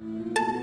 you.